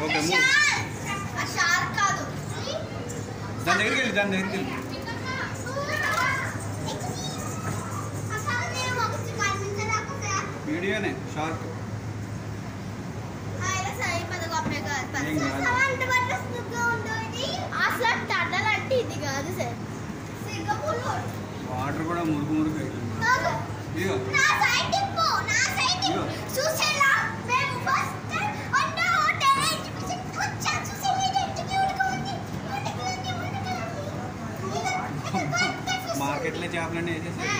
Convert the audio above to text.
okay move దాని దగ్గరికి వెళ్ళి దాని దగ్గరికి వెళ్ళి వీడియోనే షార్క్ వాటర్ కూడా మురుగు మురుగు ఇదిగో మార్కెట్లో చేపలన్నీ వేసేసాయి